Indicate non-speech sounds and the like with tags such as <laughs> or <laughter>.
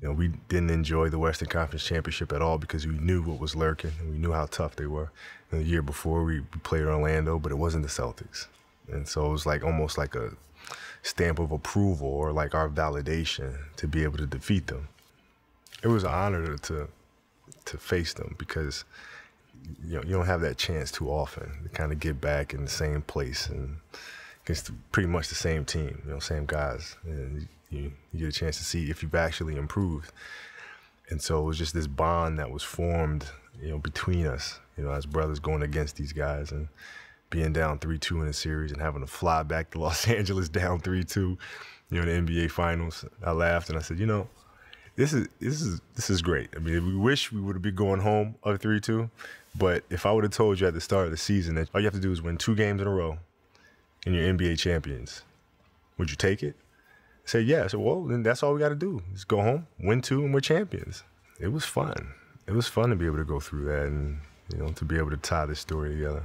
You know, we didn't enjoy the Western Conference Championship at all because we knew what was lurking and we knew how tough they were. And the year before, we played Orlando, but it wasn't the Celtics. And so it was like almost like a stamp of approval or like our validation to be able to defeat them. It was an honor to to face them because you know you don't have that chance too often to kind of get back in the same place and against pretty much the same team, you know, same guys. And you, you get a chance to see if you've actually improved. And so it was just this bond that was formed, you know, between us, you know, as brothers going against these guys and being down 3-2 in a series and having to fly back to Los <laughs> Angeles down 3-2, you know, in the NBA finals. I laughed and I said, you know, this is this is this is great. I mean, we wish we would have been going home up 3-2, but if I would have told you at the start of the season that all you have to do is win two games in a row and you're NBA champions, would you take it? Said, yeah. Said, well, then that's all we got to do is go home, win two, and we're champions. It was fun. It was fun to be able to go through that and, you know, to be able to tie this story together.